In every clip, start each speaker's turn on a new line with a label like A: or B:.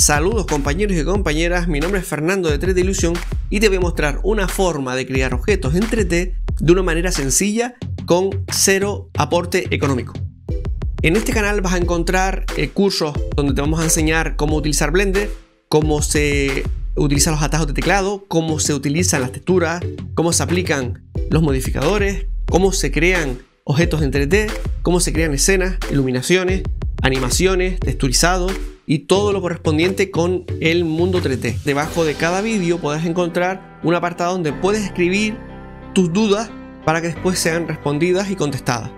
A: Saludos compañeros y compañeras, mi nombre es Fernando de 3D Illusion y te voy a mostrar una forma de crear objetos en 3D de una manera sencilla con cero aporte económico. En este canal vas a encontrar eh, cursos donde te vamos a enseñar cómo utilizar Blender, cómo se utilizan los atajos de teclado, cómo se utilizan las texturas, cómo se aplican los modificadores, cómo se crean objetos en 3D, cómo se crean escenas, iluminaciones, animaciones, texturizado y todo lo correspondiente con el mundo 3D. Debajo de cada vídeo podrás encontrar un apartado donde puedes escribir tus dudas para que después sean respondidas y contestadas.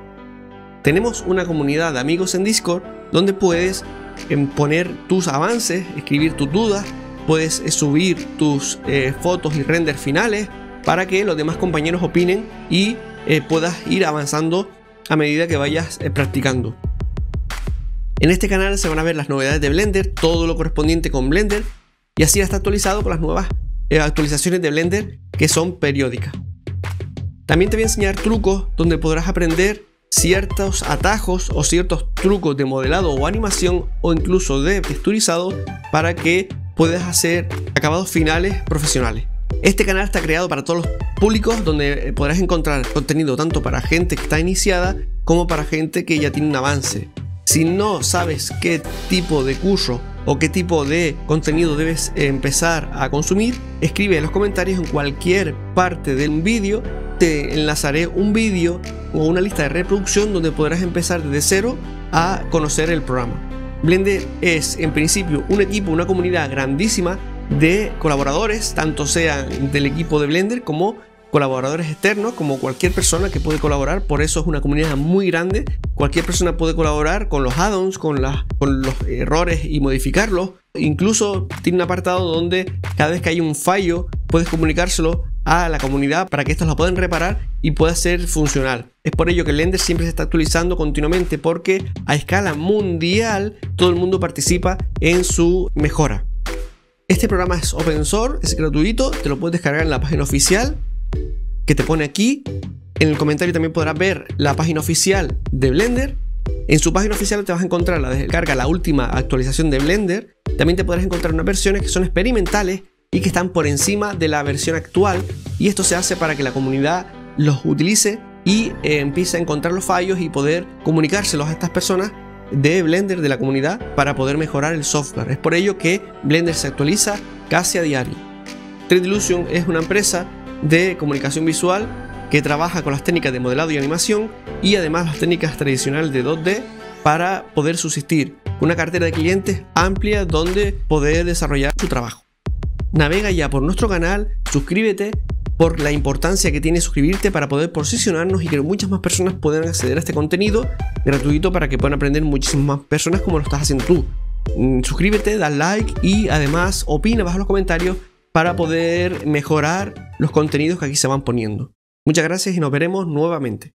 A: Tenemos una comunidad de amigos en Discord donde puedes em, poner tus avances, escribir tus dudas, puedes eh, subir tus eh, fotos y render finales para que los demás compañeros opinen y eh, puedas ir avanzando a medida que vayas practicando. En este canal se van a ver las novedades de Blender, todo lo correspondiente con Blender y así está actualizado con las nuevas eh, actualizaciones de Blender que son periódicas. También te voy a enseñar trucos donde podrás aprender ciertos atajos o ciertos trucos de modelado o animación o incluso de texturizado para que puedas hacer acabados finales profesionales. Este canal está creado para todos los públicos donde eh, podrás encontrar contenido tanto para gente que está iniciada como para gente que ya tiene un avance. Si no sabes qué tipo de curso o qué tipo de contenido debes empezar a consumir, escribe en los comentarios en cualquier parte del vídeo. Te enlazaré un vídeo o una lista de reproducción donde podrás empezar desde cero a conocer el programa. Blender es en principio un equipo, una comunidad grandísima de colaboradores, tanto sean del equipo de Blender como colaboradores externos, como cualquier persona que puede colaborar, por eso es una comunidad muy grande. Cualquier persona puede colaborar con los add-ons, con, con los errores y modificarlos. Incluso tiene un apartado donde cada vez que hay un fallo puedes comunicárselo a la comunidad para que estos lo puedan reparar y pueda ser funcional. Es por ello que Blender siempre se está actualizando continuamente porque a escala mundial todo el mundo participa en su mejora. Este programa es open source, es gratuito, te lo puedes descargar en la página oficial que te pone aquí. En el comentario también podrás ver la página oficial de Blender. En su página oficial te vas a encontrar la descarga, la última actualización de Blender. También te podrás encontrar unas versiones que son experimentales y que están por encima de la versión actual. Y esto se hace para que la comunidad los utilice y eh, empiece a encontrar los fallos y poder comunicárselos a estas personas de Blender, de la comunidad, para poder mejorar el software. Es por ello que Blender se actualiza casi a diario. 3D Illusion es una empresa de comunicación visual que trabaja con las técnicas de modelado y animación y además las técnicas tradicionales de 2D para poder subsistir. Una cartera de clientes amplia donde poder desarrollar su trabajo. Navega ya por nuestro canal, suscríbete por la importancia que tiene suscribirte para poder posicionarnos y que muchas más personas puedan acceder a este contenido gratuito para que puedan aprender muchísimas más personas como lo estás haciendo tú. Mm, suscríbete, da like y además opina bajo los comentarios para poder mejorar los contenidos que aquí se van poniendo. Muchas gracias y nos veremos nuevamente.